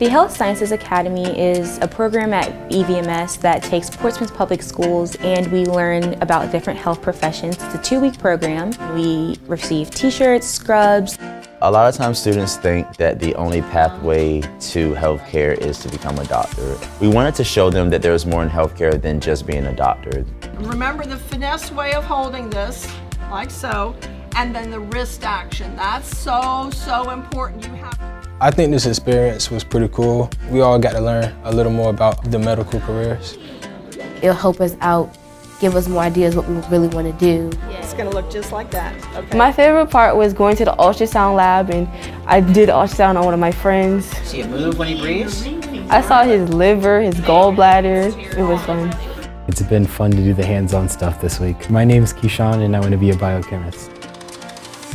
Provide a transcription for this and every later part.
The Health Sciences Academy is a program at EVMS that takes Portsmouth Public Schools and we learn about different health professions. It's a two-week program. We receive t-shirts, scrubs. A lot of times students think that the only pathway to healthcare is to become a doctor. We wanted to show them that there's more in healthcare than just being a doctor. Remember the finesse way of holding this, like so, and then the wrist action. That's so, so important. You have I think this experience was pretty cool. We all got to learn a little more about the medical careers. It'll help us out, give us more ideas what we really want to do. It's gonna look just like that. Okay. My favorite part was going to the ultrasound lab and I did ultrasound on one of my friends. See it move when he breathes? I saw his liver, his gallbladder. It was fun. It's been fun to do the hands-on stuff this week. My name is Keyshawn and I want to be a biochemist.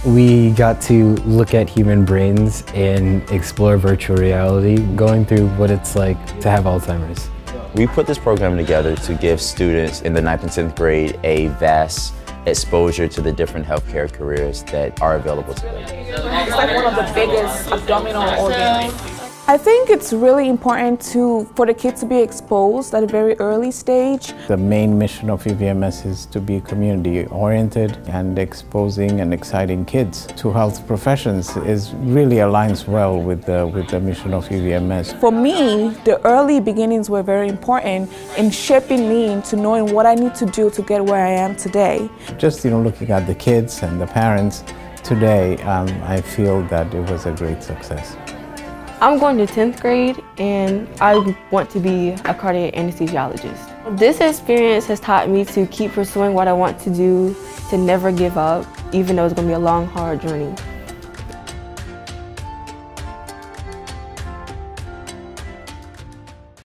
We got to look at human brains and explore virtual reality, going through what it's like to have Alzheimer's. We put this program together to give students in the 9th and 10th grade a vast exposure to the different healthcare careers that are available to them. It's like one of the biggest abdominal organs. I think it's really important to for the kids to be exposed at a very early stage. The main mission of EVMS is to be community oriented and exposing and exciting kids to health professions is really aligns well with the with the mission of EVMS. For me, the early beginnings were very important in shaping me into knowing what I need to do to get where I am today. Just you know looking at the kids and the parents today, um, I feel that it was a great success. I'm going to 10th grade and I want to be a cardiac anesthesiologist. This experience has taught me to keep pursuing what I want to do, to never give up, even though it's going to be a long, hard journey.